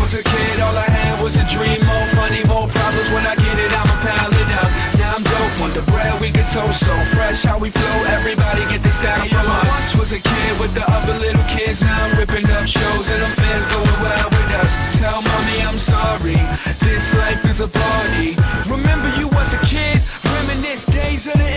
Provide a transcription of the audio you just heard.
Was a kid, all I had was a dream. More money, more problems. When I get it, I'ma pile it up. Now I'm dope on the bread we can toast. So fresh, how we flow. Everybody get this style from us. Once was a kid with the other little kids. Now I'm ripping up shows and them fans going wild with us. Tell mommy I'm sorry. This life is a party. Remember you was a kid. Reminisce days of the